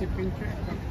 si pinche.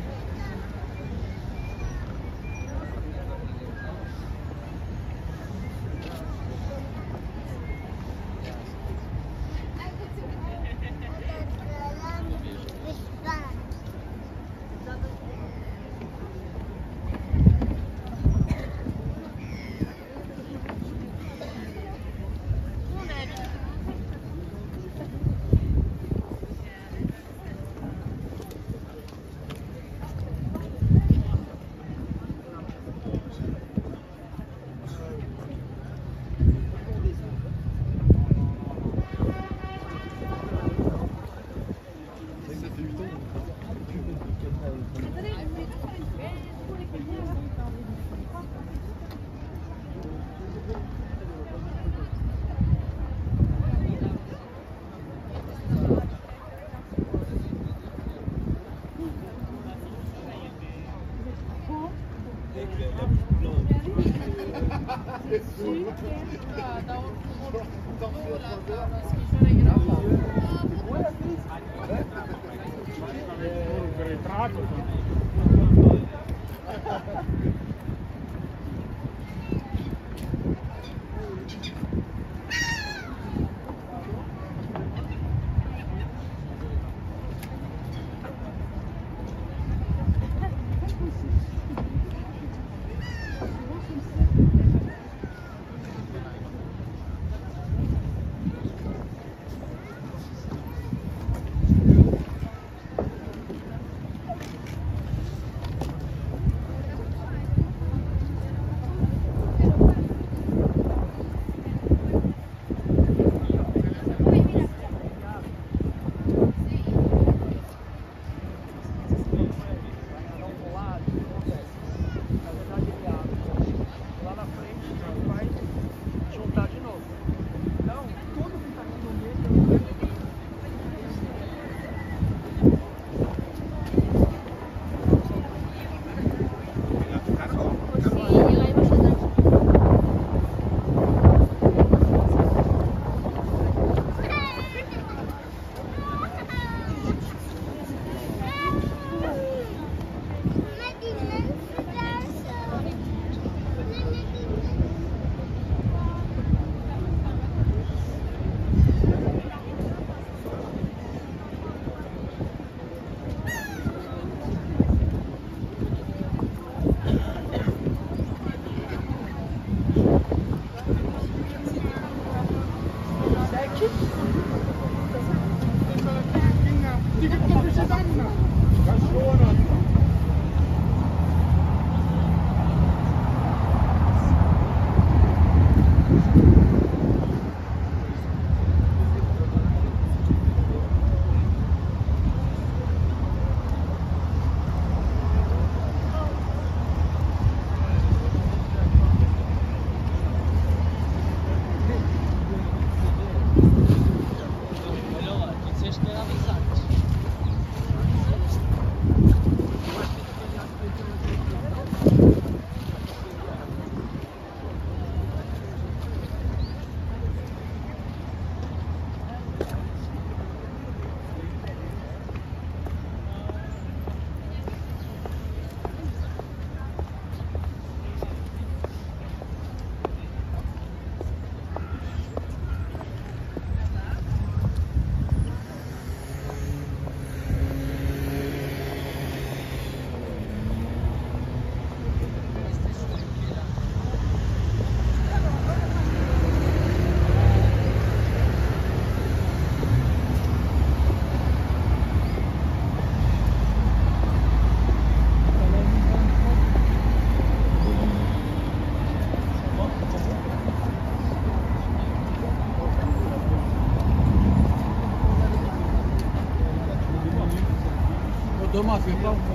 Mafia, qual?